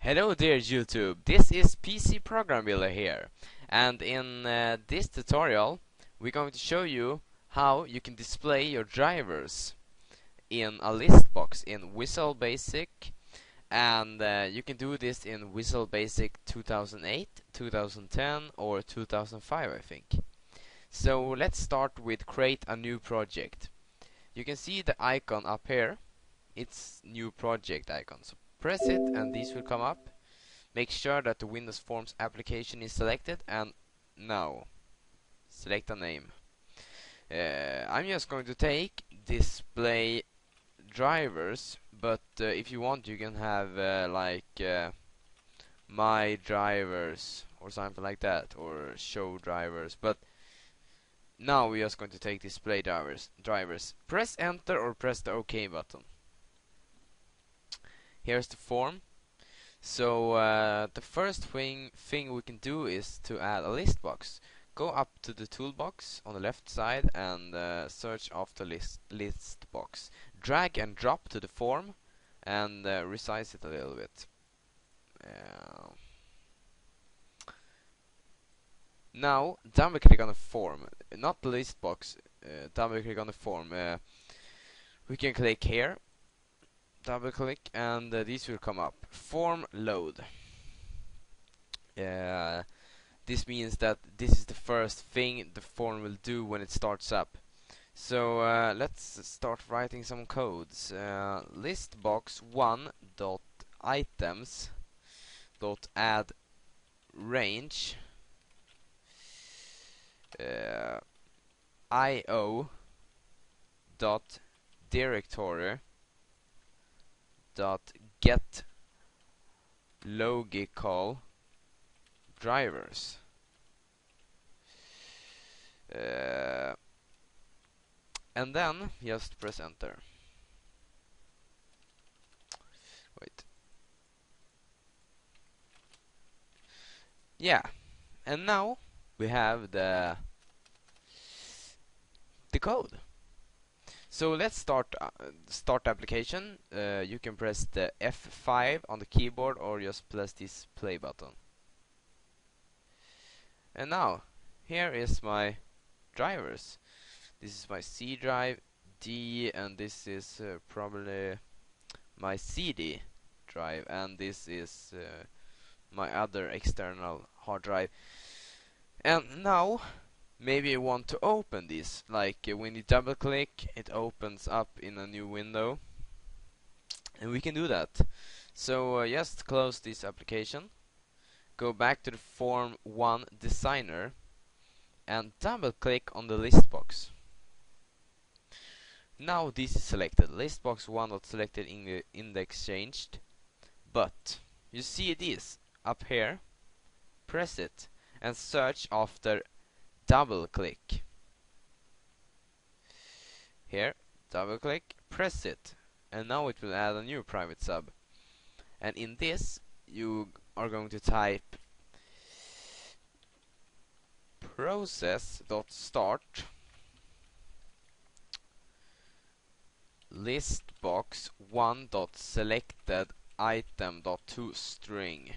Hello dear YouTube, this is PC Program Builder here and in uh, this tutorial we're going to show you how you can display your drivers in a list box in Visual Basic and uh, you can do this in Visual Basic 2008, 2010 or 2005 I think. So let's start with create a new project. You can see the icon up here, it's new project icon. So press it and these will come up. Make sure that the Windows Forms application is selected and now select a name. Uh, I'm just going to take display drivers but uh, if you want you can have uh, like uh, my drivers or something like that or show drivers but now we're just going to take display drivers drivers. Press enter or press the OK button here's the form. So uh, the first thing thing we can do is to add a list box. Go up to the toolbox on the left side and uh, search after list list box. Drag and drop to the form and uh, resize it a little bit. Uh, now double click on the form. Not the list box uh, double click on the form. Uh, we can click here double click and uh, these will come up. Form load. Uh, this means that this is the first thing the form will do when it starts up. So uh, let's start writing some codes. Uh, list box 1 dot items dot add range uh, io dot directory dot get logical drivers. Uh, and then just press enter. Wait. Yeah and now we have the the code so let's start uh, start application. Uh, you can press the F5 on the keyboard or just press this play button. And now, here is my drivers. This is my C drive, D, and this is uh, probably my CD drive, and this is uh, my other external hard drive. And now maybe you want to open this. Like uh, when you double click it opens up in a new window. And we can do that. So uh, just close this application. Go back to the form 1 designer and double click on the list box. Now this is selected. List box 1 not selected in the index changed but you see this up here. Press it and search after double click. Here double click press it and now it will add a new private sub. And in this you are going to type process dot start list box one dot selected item dot to string.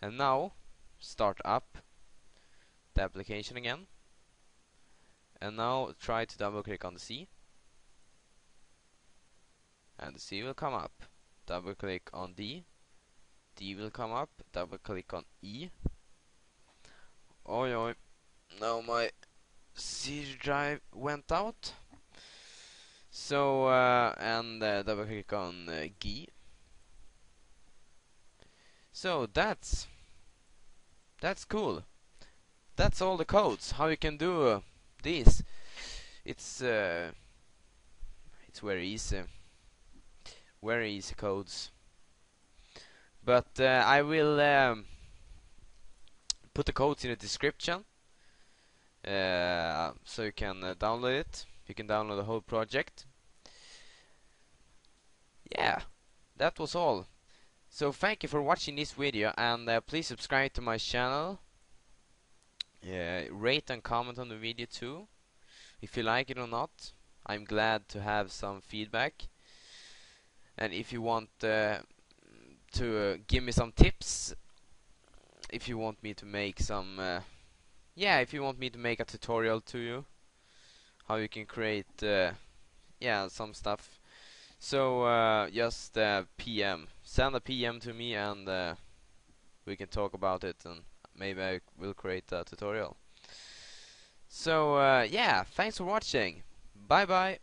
And now start up the application again. And now try to double click on the C. And the C will come up. Double click on D. D will come up. Double click on E. Oi oi now my C drive went out. So uh, and uh, double click on uh, G. So that's that's cool that's all the codes how you can do uh, this. It's uh, it's very easy. Very easy codes. But uh, I will um, put the codes in the description uh, so you can uh, download it. You can download the whole project. Yeah that was all. So thank you for watching this video and uh, please subscribe to my channel yeah, rate and comment on the video too. If you like it or not I'm glad to have some feedback. And if you want uh, to uh, give me some tips if you want me to make some uh, yeah if you want me to make a tutorial to you how you can create uh, yeah some stuff. So uh, just uh, PM send a PM to me and we can talk about it and maybe I will create a tutorial. So uh, yeah thanks for watching. Bye bye